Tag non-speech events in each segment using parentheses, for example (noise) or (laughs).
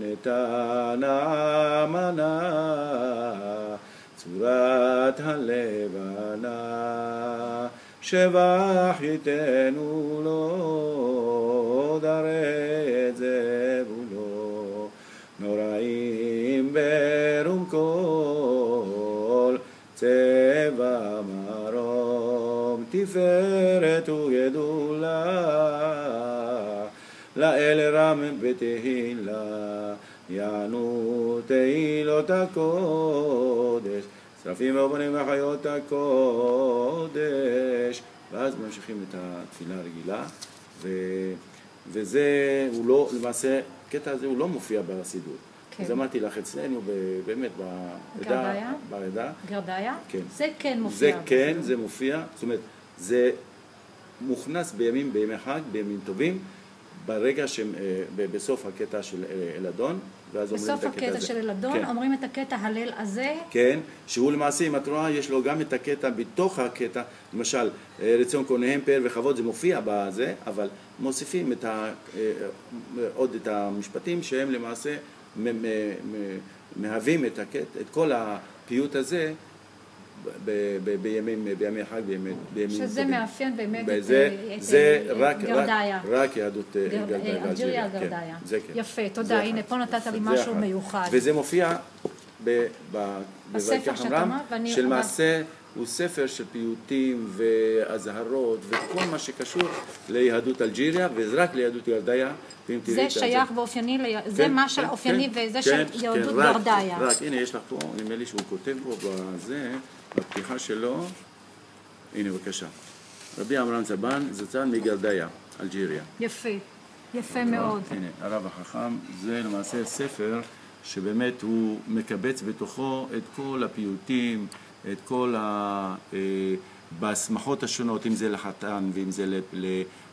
נתנה מנה צורת הלבנה שבח ייתנו לו דרי את זבולו נוראים ברום כל צבע מרום תפארת וגדולה לאל רם בתהילה יענו תהילות הקודש שרפים ואופנים וחיות הקודש ואז ממשיכים את התפילה הרגילה ו... וזה, הוא לא, למעשה, הקטע הזה הוא לא מופיע בסידור. כן. אז אמרתי לך, אצלנו באמת בעדה, גרדיה? בעדה, גרדיה? כן. זה כן מופיע. זה כן. זה מופיע, זאת אומרת, זה מוכנס בימים, בימי חג, בימים טובים, ברגע ש... בסוף הקטע של אה, אלדון, ואז אומרים את בסוף הקטע הזה. הקטע של אלדון כן. אומרים את הקטע הלל הזה, כן, שהוא למעשה, אם את רואה, יש לו גם את הקטע בתוך הקטע, למשל, אה, רצון כהניהם פאר וכבוד, זה מופיע בזה, אבל מוסיפים את ה, אה, עוד את המשפטים שהם למעשה מהווים את, הקטע, את כל הפיוט הזה ב- ב- בימים, בימי חג, בימי, בימים שזה טובים. מאפיין באמת את, וזה, אה, את, זה אה, רק, רק, גרדיה. רק יהדות אה, גר- גרדיה אה, אלג'יריה כן, גרדיה. זה כן. יפה, תודה. הנה. פה נתת לי משהו אחד. מיוחד. וזה מופיע בספר בויקח ואני- שלמעשה הוא ספר של פיוטים ואזהרות וכל מה שקשור ליהדות אלג'יריה ורק ליהדות גרדיה. זה את שייך באופייני, ל- זה כן, מה כן, שאופייני כן, וזה כן, של יהדות כן, רק- גרדיה. רק, הנה יש לך פה, נדמה לי שהוא כותב פה בזה, בפתיחה שלו, הנה בבקשה. רבי עמרם צבן זצ"ל מגרדיה, אלג'יריה. יפה, יפה מאוד. הנה, הרב החכם, זה למעשה ספר שבאמת הוא מקבץ בתוכו את כל הפיוטים, את כל ה... בהסמכות השונות, אם זה לחתן, ואם זה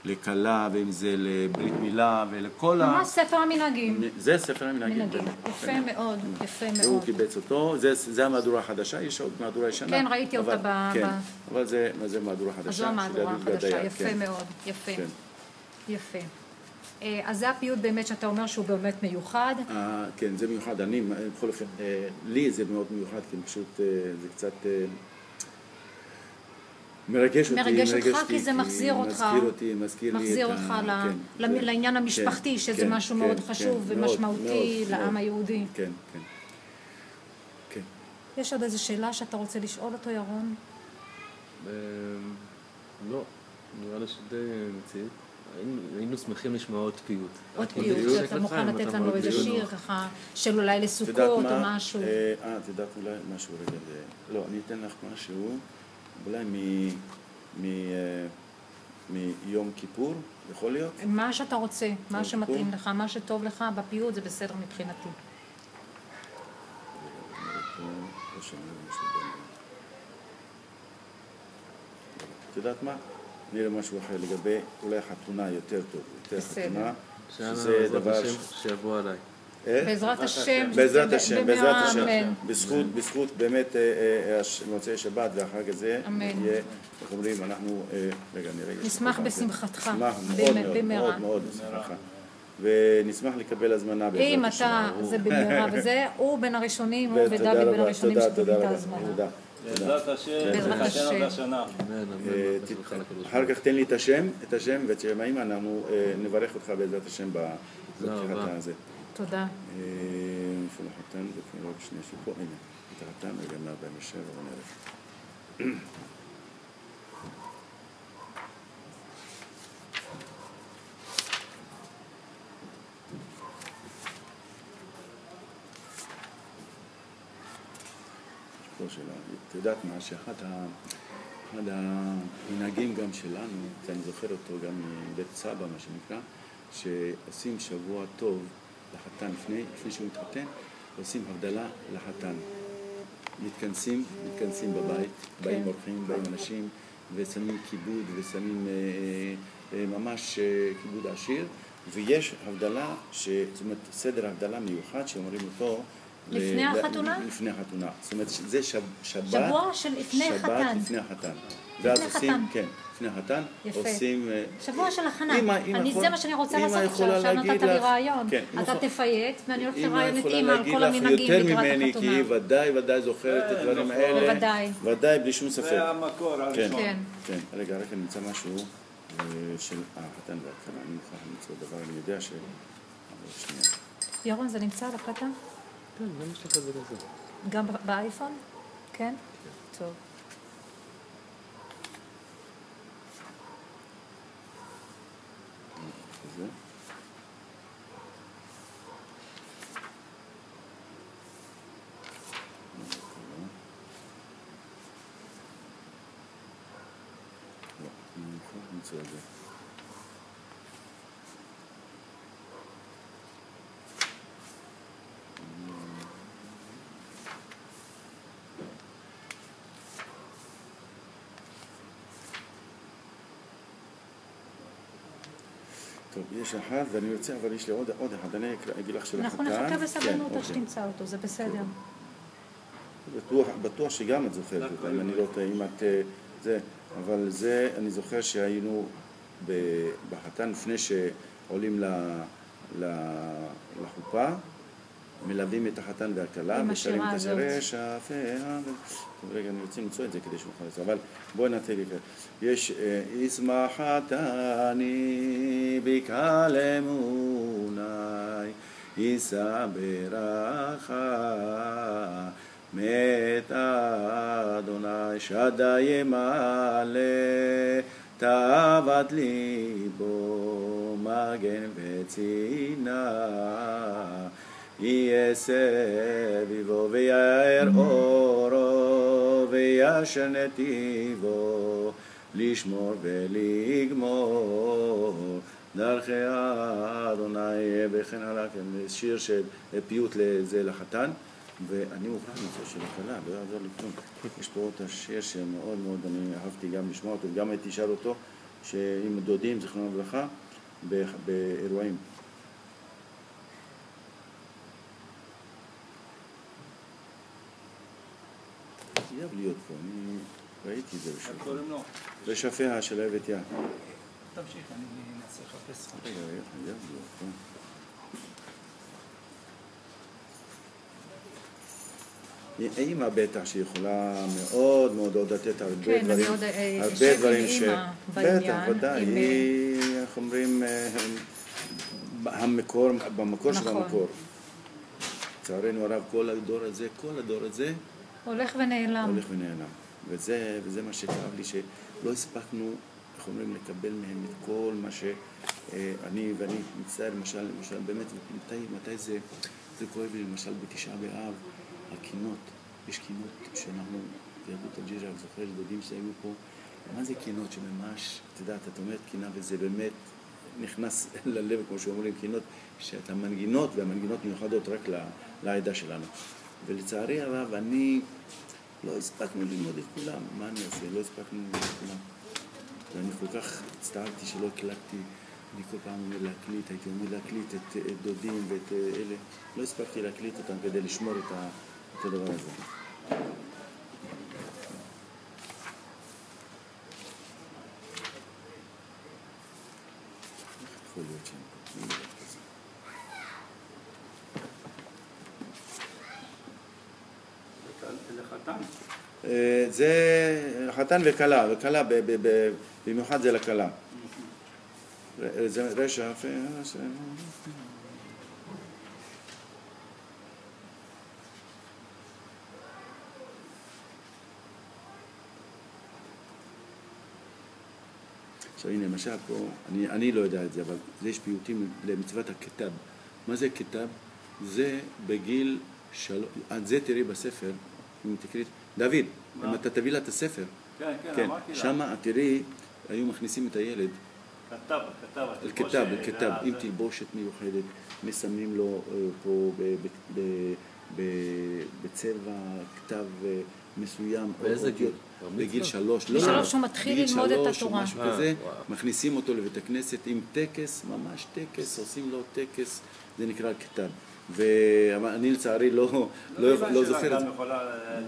לכלה, ואם זה לברית מילה, ולכל ה... ממש ספר המנהגים. זה ספר המנהגים. מנהגים. באמת. יפה מאוד, יפה והוא מאוד. קיבץ אותו, זה, זה המהדורה החדשה, יש עוד מהדורה ישנה. כן, ראיתי אותה אבל- ב- כן, ב- אבל זה, זה מהדורה חדשה. אז זו המהדורה החדשה, יפה כן, מאוד, יפה, כן. יפה. אה, אז זה הפיוט באמת שאתה אומר שהוא באמת מיוחד. אה, כן, זה מיוחד. אני, בכל אופן, אה, לי זה מאוד מיוחד, כי פשוט זה קצת מרגש אותי. מרגש אותך, כי זה מחזיר אותך. מזכיר אותי, מזכיר לי את מחזיר ה... אותך ל- כן, ל- כן, לעניין כן, המשפחתי, שזה כן, משהו כן, מאוד חשוב ומשמעותי מאוד, לעם מאוד. היהודי. כן, כן. כן. יש עוד איזו שאלה שאתה רוצה לשאול אותו, ירון? אמ, לא, נראה לי שדי מציאות. היינו- שמחים לשמוע עוד פיוט. עוד פיוט, פיוט. אתה מוכן לתת לנו איזה. שיר ככה, של אולי לסוכות או? משהו. אה, אה, את יודעת אולי משהו רגע, זה- לא, אני אתן לך משהו, אולי מ... מ... אה, מיום כיפור, יכול להיות? מה שאתה רוצה, מה שמתאים טוב. לך, מה שטוב לך בפיוט זה בסדר מבחינתי. את יודעת מה? נראה משהו אחר לגבי אולי חתונה יותר טוב, יותר בסדר. חתונה, שזה דבר... שיבוא עליי. אה? בעזרת השם, בעזרת השם, בעזרת השם. בזכות, בזכות באמת אה, אה, מוצאי שבת והחג הזה, אמן. איך אומרים, אנחנו, רגע, נראה, נשמח. בשמחתך, נשמח מאוד מאוד, במהרה. מאוד מאוד בשמחה, ונשמח לקבל הזמנה אם. אתה, זה במהרה, וזה, הוא בין הראשונים, הוא ודוד בין הראשונים תודה את רבה, ההזמנה. תודה. בעזרת השם, בעזרת השם. אחר כך תן לי את השם, את השם ואת שם האמא, אנחנו נברך אותך בעזרת השם בפתיחת. הזה. תודה. איפה החתן? זה רק שנייה שפה, הנה, את החתן, רגע, 147, בוא נראה. יש פה שאלה, את יודעת מה, שאחד. אחד המנהגים גם שלנו, אני זוכר אותו גם מבית סבא, מה שנקרא, שעושים שבוע טוב לחתן לפני, לפני שהוא מתחתן, עושים הבדלה לחתן. מתכנסים, מתכנסים בבית, באים אורחים, באים אנשים, ושמים כיבוד ושמים אה, אה, ממש אה, כיבוד עשיר, ויש הבדלה, ש, זאת אומרת סדר הבדלה מיוחד שאומרים אותו לפני ל- החתונה? לפני החתונה. זאת אומרת, זה שב, שבת... שבוע של לפני שבת החתן. לפני החתן. ואז לפני עושים, החתן. כן, לפני החתן, יפה. עושים... אה, שבוע של הכנה. אני, יכול- זה מה שאני רוצה לעשות עכשיו, עכשיו להגיד נתת לי רעיון. כן, אתה נכון. תפייט, ואני הולכת אמא לראיין את אימא על כל המנהגים יותר לקראת ממני, כי היא החתונה. ודאי ודאי זוכרת את כן, הדברים נכון. האלה. בוודאי. ודאי, בלי שום ספק. זה המקור כן. הראשון. כן. כן, רגע, רק אני אמצא משהו אה, של החתן והכלה. אני מוכרח למצוא דבר, אני יודע ש... ירון, זה נמצא על הקלטה? כן, למה יש לך את זה? גם באייפון? כן? טוב. זה. לא, אני מוכרח למצוא את זה. טוב, יש אחת, ואני רוצה, אבל יש לי עוד, עוד אחד, אני אקרא- אגיד לך של אנחנו. נחכה כן, בסבלנות עד אוקיי. שתמצא אותו, זה בסדר. בטוח, בטוח שגם את זוכרת אותה, אם אני לא טועה, אם את... אה, זה, אבל זה, אני זוכר שהיינו בחתן לפני שעולים ל, ל, לחופה, מלווים את החתן והכלה, ושרים את השירי הזאת. שפע. טוב, רגע, אני רוצה למצוא את זה כדי שנוכל לעשות, אבל בואי נתחיל לקרוא. יש אה, ישמח חתני בקהל אמוני, יישא ברכה. מת אדוני שדה ימלא תאוות ליבו מגן וצינה יהיה סביבו ויאר אורו וישר נתיבו לשמור ולגמור דרכי אדוני וכן הלאה, כן, שיר של פיוט לזה לחתן ואני מוכרח למצוא של הכלה, לא יעזור לי כלום. יש פה את השיר שמאוד מאוד אני אהבתי גם לשמוע אותו, הייתי שר אותו, שעם דודים, זיכרונו לברכה, באירועים. חייב להיות פה, אני ראיתי את זה איך בשביל. קוראים לו? זה שפיה של אהבת יא. תמשיך, אני אנסה לחפש. רגע, רגע, חייב להיות פה. אימא בטח שיכולה מאוד מאוד עוד לתת הרבה כן, דברים, אה, הרבה דברים ש... בטח, ודאי, היא, איך אומרים, אה, המקור, במקור של נכון. המקור. לצערנו הרב, כל הדור הזה, כל הדור הזה, הולך ונעלם. הולך ונעלם. וזה, וזה מה שכאב לי, שלא הספקנו, איך אומרים, לקבל מהם את כל מה שאני, ואני מצטער, למשל, למשל, באמת, מתי, מתי זה, זה כואב לי, למשל, בתשעה באב, הקינות, יש קינות שאנחנו, ביהדות אלג'יריה, אני זוכר, דודים שהיו פה, מה זה קינות שממש, את יודעת, את אומרת קינה וזה באמת נכנס (laughs) ללב, כמו שאומרים, קינות, שאת המנגינות, והמנגינות מיוחדות רק לעדה שלנו. ולצערי הרב, אני, לא הספקנו ללמוד את כולם, מה אני אעשה? לא הספקנו ללמוד את כולם. ואני כל כך הצטערתי שלא הקלטתי, אני כל פעם אומר להקליט, הייתי אומר להקליט את, את דודים ואת אה, אלה, לא הספקתי להקליט אותם כדי לשמור את, ה, את הדבר הזה. איך יכול להיות שהם כותבים דבר כזה? לחתן. אה, זה חתן וכלה, וכלה, במיוחד זה לכלה. זה רשע, רשע. עכשיו הנה, למשל פה, אני, אני לא יודע את זה, אבל יש פיוטים למצוות הכתב. מה זה כתב? זה בגיל שלוש, את זה תראי בספר, אם תקראי, דוד, מה? אם אתה תביא לה את הספר, כן, כן, כן, אמרתי לה. שמה את תראי, היו מכניסים את הילד, כתב, כתב. אל כתב, אל כתב, עם תלבושת מיוחדת, מסמנים לו אה, פה ב- ב- ב- ב- בצבע כתב אה, מסוים. באיזה. גיל? בגיל? שלוש. בגיל לא, לא, שלוש הוא מתחיל בגיל ללמוד את שלוש או התורה. משהו אה, כזה. מכניסים אותו לבית הכנסת עם טקס, ממש טקס, עושים לו טקס, זה נקרא כתב. ואני לצערי לא, לא, לא זוכר את זה.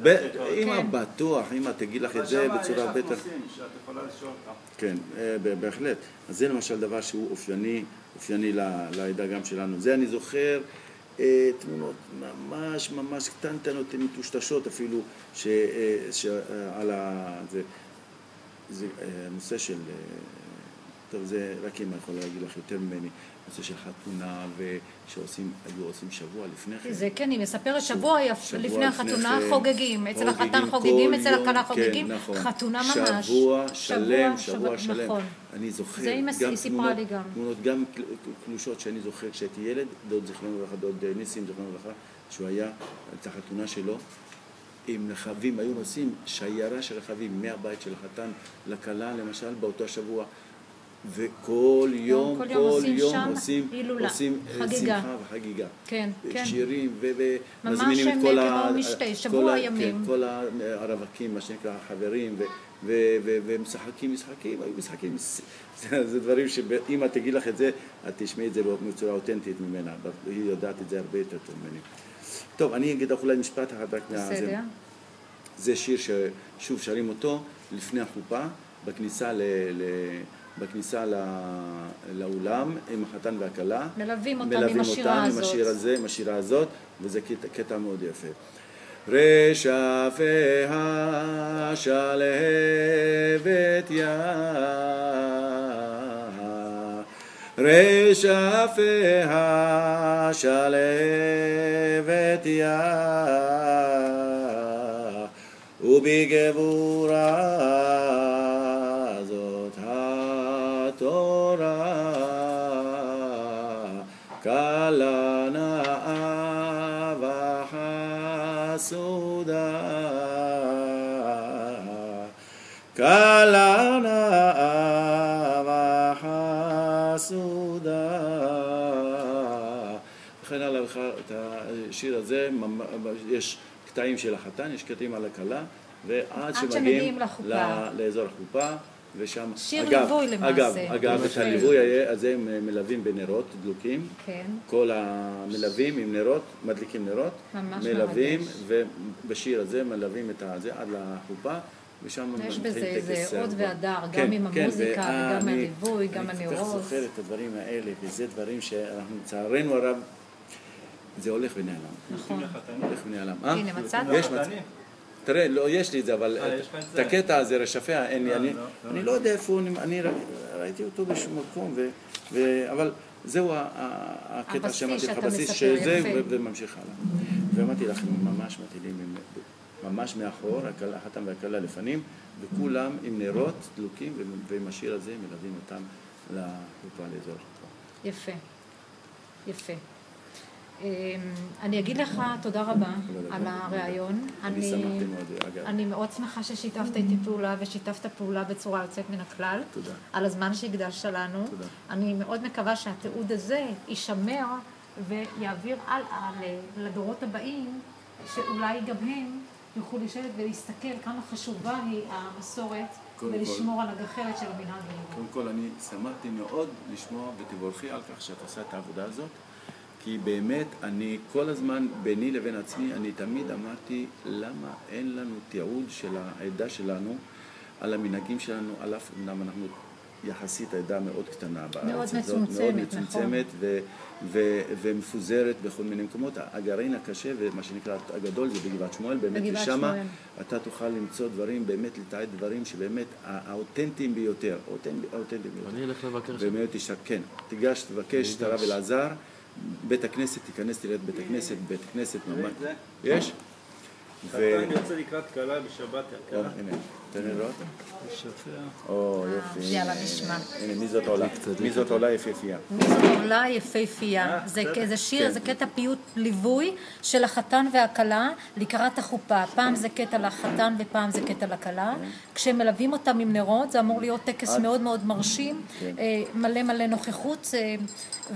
ב-. אמא כן. בטוח, אמא תגיד לך את זה שמה בצורה יש הרבה יותר... נושאים שאת יכולה לשאול אותם. כן, אה, ב- בהחלט. אז זה למשל דבר שהוא אופייני, אופייני ל- לעדה גם שלנו. זה אני זוכר אה, תמונות ממש ממש קטנטנות, מטושטשות אפילו, ש- אה, ש- אה, על ה... זה, זה אה, נושא של... טוב, זה רק אמא יכולה להגיד לך יותר ממני, נושא של חתונה, ושעושים, היו עושים שבוע לפני כן. זה כן, היא מספרת שבוע שבוע לפני החתונה כן. חוגגים, אצל החתן חוגגים, אצל הכלה כן, חוגגים, נכון. חתונה ממש. שבוע שלם, שבוע, שבוע שלם. נכון. אני זוכר, זה גם היא סיפרה לי גם. תמונות גם קל- קלושות שאני זוכר כשהייתי ילד, דוד זיכרונו לברכה, דוד אה, ניסים זיכרונו לברכה, שהוא היה, את החתונה שלו, עם רכבים, היו נוסעים שיירה של רכבים מהבית של החתן לכלה, למשל, באותו שבוע. וכל יום, כל כל יום עושים יום שם עושים, הילולה, עושים אה, חגיגה. שמחה וחגיגה. כן, כן. שירים, ומזמינים את כל כמו ה... משתה, כל שבוע ה- ימים. כן, כל הרווקים, מה שנקרא, החברים, ו- ו- ו- ומשחקים משחקים, היו משחקים, (laughs) זה דברים שאם את תגיד לך את זה, את תשמעי את זה בצורה אותנטית ממנה, היא יודעת את זה הרבה יותר טוב ממני. טוב, אני אגיד לך אולי משפט אחד רק מה... בסדר. זה שיר ששוב שרים אותו לפני החופה, בכניסה, ל, ל, בכניסה לאולם עם החתן והכלה. מלווים אותם מלווים עם השירה אותם עם הזאת. השיר הזה, עם השירה הזאת, וזה קטע, קטע מאוד יפה. רשפיה שלהבת יה רשפיה שלהבת יה ובגבורה וחסודה קלה נאה וחסודה וכן הלאה את השיר הזה יש קטעים של החתן, יש קטעים על הכלה ועד שמגיעים לחופה. לאזור החופה ושם, שיר אגב, ליווי למעשה. אגב, אגב, את. הליווי הזה הם מלווים בנרות דלוקים, כן. כל המלווים עם נרות, מדליקים נרות, ממש מלווים, מרגש. ובשיר הזה מלווים את הזה עד לחופה, ושם יש בזה איזה עוד. והדר, כן, גם עם כן, המוזיקה ואני- וגם הליווי, גם אני כל הנרות. כך זוכר את הדברים האלה, וזה דברים שאנחנו, לצערנו הרב, זה הולך ונעלם. נכון. הולך ונעלם. אה? הנה, מצאת? יש. מצב. תראה, לא, יש לי את זה, אבל אה, את-? הקטע הזה, רשפיה, אין לי, לא, אני לא, לא. אני לא יודע איפה, הוא אני ראיתי אותו באיזשהו מקום, אבל זהו ה- ה- הקטע שאמרתי לך, הבסיס שזה, וממשיך הלאה. ואמרתי לך, ממש מטילים, ממש מאחור, החתן והכלה לפנים, וכולם עם נרות דלוקים, ועם השיר הזה מלווים אותם לחופה לאזור. יפה, יפה. אמ, אני אגיד לך תודה רבה על הריאיון. אני מאוד, שמחה ששיתפת איתי פעולה ושיתפת פעולה בצורה יוצאת מן הכלל. תודה. על הזמן שהקדשת לנו. תודה. אני מאוד מקווה שהתיעוד הזה יישמר ויעביר הלאה לדורות הבאים, שאולי גם הם יוכלו לשבת ולהסתכל כמה חשובה היא המסורת כל- ולשמור על הגחלת של המנהג. קודם כל, אני שמחתי מאוד לשמוע ותבורכי על כך שאת עושה את העבודה הזאת, כי באמת, אני כל הזמן, ביני לבין עצמי, אני תמיד אמרתי, למה אין לנו תיעוד של העדה שלנו, על המנהגים שלנו, על אף אמנם אנחנו יחסית עדה מאוד קטנה בארץ מאוד הזאת, מצומצמת, מאוד נכון. מצומצמת ו- ו- ומפוזרת בכל מיני מקומות. הגרעין הקשה ומה שנקרא הגדול זה בגבעת שמואל, באמת, בגבעת שמואל. אתה תוכל למצוא דברים, באמת לתעד דברים שבאמת האותנטיים ביותר, האותנטיים ביותר. אני אלך לבקר שם. באמת תשאר, כן, תיגש, תבקש את הרב אלעזר, בית הכנסת, תיכנס, תראה את בית הכנסת, בית כנסת ממש? יש? חתן יוצא לקראת כלה בשבת, הכלה. הנה, תן לי לראות. או, יופי. יאללה, נשמע. הנה, מי זאת עולה? מי זאת עולה יפהפייה? מי זאת עולה יפהפייה. אה, זה שיר, כן. זה קטע פיוט ליווי של החתן והכלה לקראת החופה. פעם זה קטע לחתן ופעם זה קטע לכלה. כשמלווים אותם עם נרות, זה אמור להיות טקס מאוד מאוד מרשים, כן. אה, מלא מלא נוכחות אה,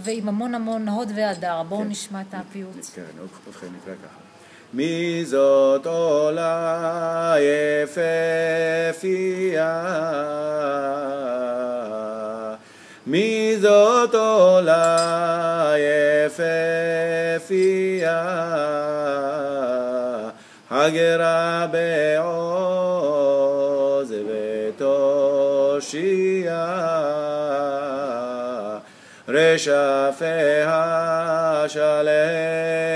ועם המון המון הוד והדר. בואו כן. נשמע את הפיוט. כן, ובכן, נקרא ככה. מי זאת עולה יפהפייה? מי זאת עולה יפהפייה? הגרה בעוז ותושייה רשפיה שלם